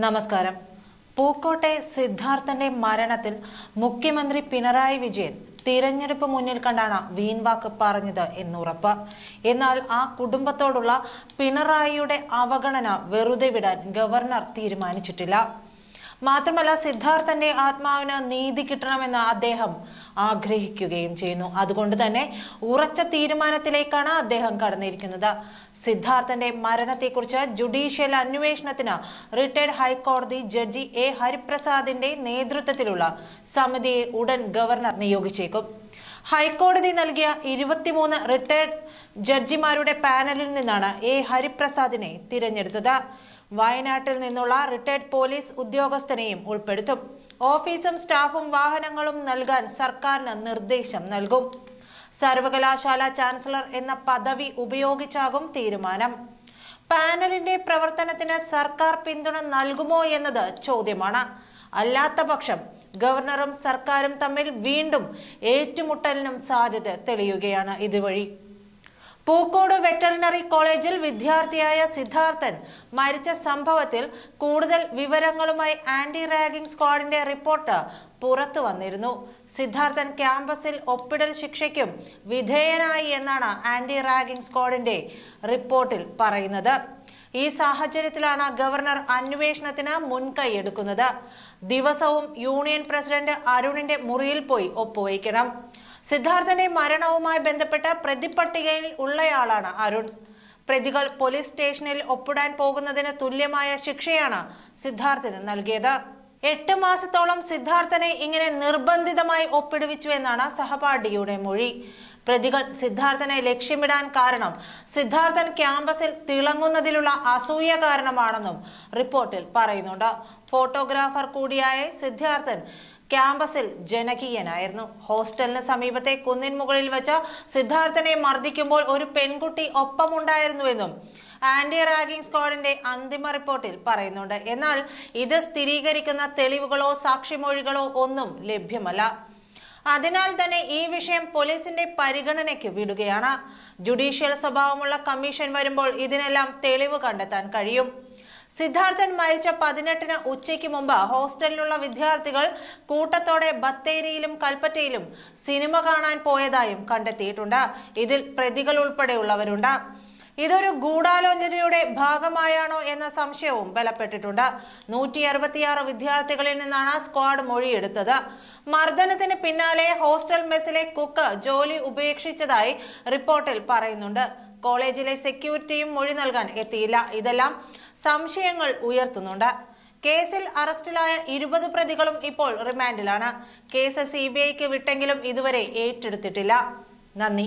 നമസ്കാരം. പൂക്കോട്ടെ സിദ്ധാർത്ഥന്റെ മരണത്തിൽ മുഖ്യമന്ത്രി പിണറായി വിജയൻ തിരഞ്ഞെടുപ്പ് മുന്നിൽ കണ്ടാണ് വീൺവാക്ക് പറഞ്ഞത് എന്നുറപ്പ്. എന്നാൽ ആ കുടുംബത്തോടുള്ള പിണറായിയുടെ അവഗണന വെറുതെ വിടാൻ ഗവർണർ തീരുമാനിച്ചിട്ടില്ല. മാത്രമല്ല സിദ്ധാർത്ഥന്റെ ആത്മാവിന് നീതി കിട്ടണമെന്ന് അദ്ദേഹം ആഗ്രഹിക്കുകയും ചെയ്യുന്നു. അതുകൊണ്ട് തന്നെ ഉറച്ച തീരുമാനത്തിലേക്കാണ് അദ്ദേഹം കടന്നിരിക്കുന്നത്. സിദ്ധാർത്ഥന്റെ മരണത്തെക്കുറിച്ച് ജുഡീഷ്യൽ അന്വേഷണത്തിന് റിട്ടയർഡ് ഹൈക്കോടതി ജഡ്ജി എ ഹരിപ്രസാദിന്റെ നേതൃത്വത്തിലുള്ള സമിതിയെ ഉടൻ ഗവർണർ നിയോഗിച്ചേക്കും. ഹൈക്കോടതി നൽകിയ ഇരുപത്തിമൂന്ന് റിട്ടയർഡ് ജഡ്ജിമാരുടെ പാനലിൽ നിന്നാണ് എ ഹരിപ്രസാദിനെ തിരഞ്ഞെടുത്തത്. വയനാട്ടിൽ നിന്നുള്ള റിട്ടയർഡ് പോലീസ് ഉദ്യോഗസ്ഥനെയും ഉൾപ്പെടുത്തും. ഓഫീസും സ്റ്റാഫും വാഹനങ്ങളും നൽകാൻ സർക്കാരിന് നിർദ്ദേശം നൽകും. സർവകലാശാല ചാൻസലർ എന്ന പദവി ഉപയോഗിച്ചാകും തീരുമാനം. പാനലിന്റെ പ്രവർത്തനത്തിന് സർക്കാർ പിന്തുണ നൽകുമോ എന്നത് ചോദ്യമാണ്. അല്ലാത്ത പക്ഷം ഗവർണറും സർക്കാരും തമ്മിൽ വീണ്ടും ഏറ്റുമുട്ടലിനും സാധ്യത തെളിയുകയാണ് ഇതുവഴി. പൂക്കോട് വെറ്ററിനറി കോളേജിൽ വിദ്യാർത്ഥിയായ സിദ്ധാർത്ഥൻ മരിച്ച സംഭവത്തിൽ കൂടുതൽ വിവരങ്ങളുമായി ആന്റി റാഗിംഗ് സ്ക്വാഡിന്റെ റിപ്പോർട്ട് പുറത്തു വന്നിരുന്നു. സിദ്ധാർത്ഥൻ ക്യാമ്പസിൽ ഒപ്പിടൽ ശിക്ഷയ്ക്കും വിധേയനായി എന്നാണ് ആന്റി റാഗിംഗ് സ്ക്വാഡിന്റെ റിപ്പോർട്ടിൽ പറയുന്നത്. ഈ സാഹചര്യത്തിലാണ് ഗവർണർ അന്വേഷണത്തിന് മുൻകൈ എടുക്കുന്നത് ദിവസവും യൂണിയൻ പ്രസിഡന്റ് അരുണിന്റെ മുറിയിൽ പോയി ഒപ്പുവയ്ക്കണം. സിദ്ധാർത്ഥന്റെ മരണവുമായി ബന്ധപ്പെട്ട പ്രതിപട്ടികയിൽ ഉള്ളയാളാണ് അരുൺ. പ്രതികൾ പോലീസ് സ്റ്റേഷനിൽ ഒപ്പിടാൻ പോകുന്നതിന് തുല്യമായ ശിക്ഷയാണ് സിദ്ധാർത്ഥന് നൽകിയത്. എട്ട് മാസത്തോളം സിദ്ധാർത്ഥനെ ഇങ്ങനെ നിർബന്ധിതമായി ഒപ്പിടുവിച്ചു എന്നാണ് സഹപാഠിയുടെ മൊഴി. പ്രതികൾ സിദ്ധാർത്ഥനെ ലക്ഷ്യമിടാൻ കാരണം സിദ്ധാർത്ഥൻ ക്യാമ്പസിൽ തിളങ്ങുന്നതിലുള്ള അസൂയ കാരണമാണെന്നും റിപ്പോർട്ടിൽ പറയുന്നുണ്ട്. ഫോട്ടോഗ്രാഫർ കൂടിയായ സിദ്ധാർത്ഥൻ ക്യാമ്പസിൽ ജനകീയനായിരുന്നു. ഹോസ്റ്റലിന് സമീപത്തെ കുന്നിൻ മുകളിൽ വെച്ച് സിദ്ധാർത്ഥനെ മർദ്ദിക്കുമ്പോൾ ഒരു പെൺകുട്ടി ഒപ്പമുണ്ടായിരുന്നുവെന്നും ആന്റി റാഗിംഗ് സ്ക്വാഡിന്റെ അന്തിമ റിപ്പോർട്ടിൽ പറയുന്നുണ്ട്. എന്നാൽ ഇത് സ്ഥിരീകരിക്കുന്ന തെളിവുകളോ സാക്ഷിമൊഴികളോ ഒന്നും ലഭ്യമല്ല. അതിനാൽ തന്നെ ഈ വിഷയം പോലീസിന്റെ പരിഗണനയ്ക്ക് വിടുകയാണ്. ജുഡീഷ്യൽ സ്വഭാവമുള്ള കമ്മീഷൻ വരുമ്പോൾ ഇതിനെല്ലാം തെളിവ് കണ്ടെത്താൻ കഴിയും. സിദ്ധാർത്ഥൻ മരിച്ച പതിനെട്ടിന് ഉച്ചയ്ക്ക് മുമ്പ് ഹോസ്റ്റലിലുള്ള വിദ്യാർത്ഥികൾ കൂട്ടത്തോടെ ബത്തേരിയിലും കൽപ്പറ്റയിലും സിനിമ കാണാൻ പോയതായും കണ്ടെത്തിയിട്ടുണ്ട്. ഇതിൽ പ്രതികൾ ഉൾപ്പെടെയുള്ളവരുണ്ട്. ഇതൊരു ഗൂഢാലോചനയുടെ ഭാഗമായാണോ എന്ന സംശയവും ബലപ്പെട്ടിട്ടുണ്ട്. നൂറ്റി അറുപത്തിയാറ് വിദ്യാർത്ഥികളിൽ നിന്നാണ് സ്ക്വാഡ് മൊഴിയെടുത്തത്. മർദ്ദനത്തിന് പിന്നാലെ ഹോസ്റ്റൽ മെസ്സിലെ കുക്ക് ജോലി ഉപേക്ഷിച്ചതായി റിപ്പോർട്ടിൽ പറയുന്നുണ്ട്. കോളേജിലെ സെക്യൂരിറ്റിയും മൊഴി നൽകാൻ എത്തിയില്ല. ഇതെല്ലാം സംശയങ്ങൾ ഉയർത്തുന്നുണ്ട്. കേസിൽ അറസ്റ്റിലായ ഇരുപത് പ്രതികളും ഇപ്പോൾ റിമാൻഡിലാണ്. കേസ് സി വിട്ടെങ്കിലും ഇതുവരെ ഏറ്റെടുത്തിട്ടില്ല. നന്ദി.